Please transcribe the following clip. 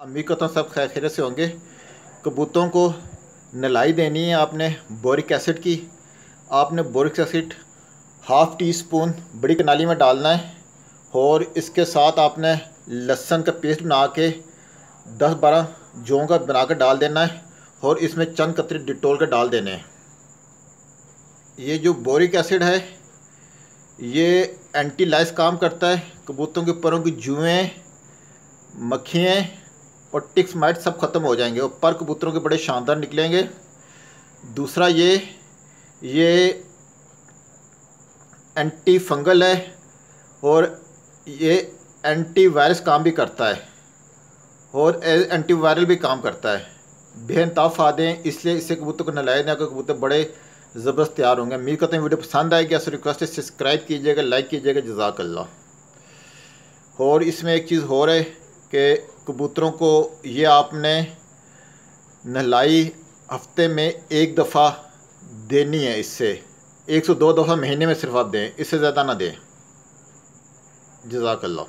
अम्मी को तो सब खैर खैर से होंगे। कबूतों को नलाई देनी है आपने बोरिक एसिड की। आपने boric acid half teaspoon बड़ी कनाली में डालना है और इसके साथ आपने लहसन का पेस्ट बना के दस बारह जौ का बना कर डाल देना है और इसमें चंद कतरे डिटोल के डाल देने हैं। ये जो बोरिक एसिड है, ये एंटी लाइस काम करता है। कबूतरों के परों की जुएँ मक्खियाँ और टिक्स माइट सब ख़त्म हो जाएँगे और पर कबूतरों के बड़े शानदार निकलेंगे। दूसरा ये ये एंटी फंगल है और ये एंटी वायरस काम भी करता है और एंटी वायरल भी काम करता है। बेनताब फ़ायदे इसलिए इससे कबूतर को नलाया दें कबूतर बड़े ज़बरदस्त तैयार होंगे। उम्मीद करते हैं वीडियो पसंद आएगी, ऐसे रिक्वेस्ट है सब्सक्राइब कीजिएगा लाइक कीजिएगा, जजाकल्ला। और इसमें एक चीज़ हो रहा है कि कबूतरों को ये आपने नहलाई, हफ़्ते में एक दफ़ा देनी है इससे। एक सौ दो दफ़ा महीने में सिर्फ़ आप दें, इससे ज़्यादा ना दें। जजाकल्ला